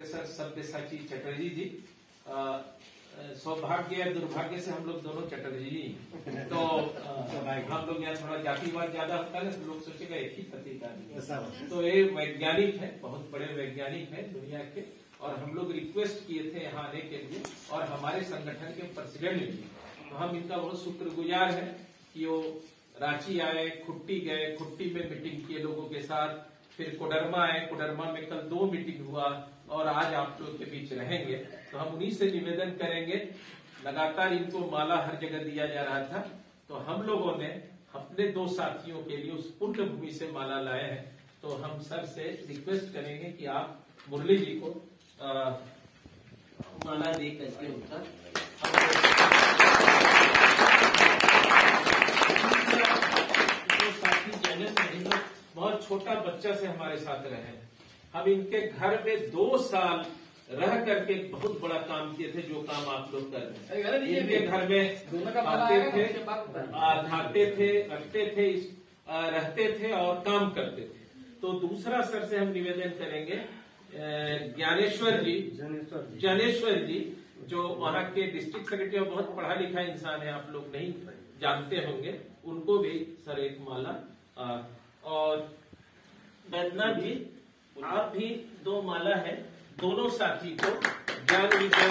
Sir Sabyasachi Chatterjee जी सौभाग्य या दुर्भाग्य से हम लोग दोनों चटर्जी जी तो हम लोग यहाँ थोड़ा जातिवाद ज़्यादा होता है तो लोग सोचेगा एक ही पति का तो ये वैज्ञानिक है बहुत बड़े वैज्ञानिक है दुनिया के और हम लोग रिक्वेस्ट किए थे यहाँ आने के लिए और हमारे संगठन के प्रेसिडेंट भी तो हम इनका बहुत शुक्रगुजार है कि वो रांची आए खुट्टी गए खुट्टी में मीटिंग किए लोगों के साथ। फिर कोडरमा आए कोडरमा में कल दो मीटिंग हुआ और आज आप लोग के बीच रहेंगे। तो हम उन्हीं से निवेदन करेंगे लगातार इनको माला हर जगह दिया जा रहा था तो हम लोगों ने अपने दो साथियों के लिए उस पुण्य भूमि से माला लाए हैं। तो हम सर से रिक्वेस्ट करेंगे कि आप मुरली जी को अ, माला दे करके उनका जो साथी जैनस हैं, इन लोग बहुत छोटा बच्चा से हमारे साथ रहे। हम इनके घर में दो साल रह करके बहुत बड़ा काम किए थे जो काम आप लोग कर रहे हैं। इनके घर में आते थे आ, थे रखते थे रहते थे और काम करते थे। तो दूसरा सर से हम निवेदन करेंगे ज्ञानेश्वर जी जनेश्वर जी। जो वहाँ के डिस्ट्रिक्ट सेक्रेटरी और बहुत पढ़ा लिखा इंसान है आप लोग नहीं जानते होंगे उनको भी सर एक माला और वैदना जी आप भी दो माला है, दोनों साथी को ज्ञान विज्ञान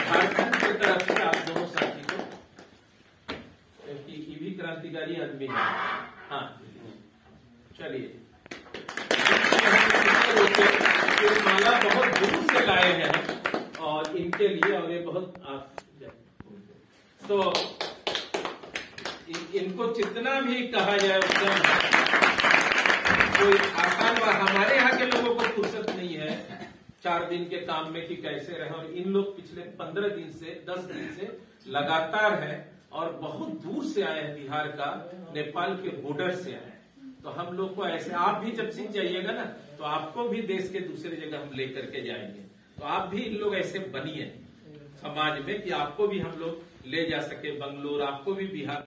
झारखंड की तरफ़ से आप दोनों साथी को क्योंकि भी क्रांतिकारी आदमी है। हाँ चलिए। माला बहुत दूर से लाए हैं और इनके लिए और ये बहुत आप तो इनको जितना भी कहा जाए उतना कोई आसान बात, हमारे यहाँ के लोगों को फुर्सत नहीं है चार दिन के काम में कि कैसे रहे, और इन लोग पिछले पंद्रह दिन से, दस दिन से लगातार है और बहुत दूर से आए हैं, बिहार का, नेपाल के बॉर्डर से आए तो हम लोग को ऐसे, आप भी जब सीख जाइएगा ना तो आपको भी देश के दूसरे जगह हम लेकर के जाएँगे। तो आप भी इन लोग ऐसे बनिए समाज में कि आपको भी हम लोग ले जा सके, बंगलोर, आपको भी बिहार